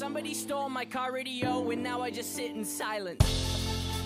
Somebody stole my car radio and now I just sit in silence.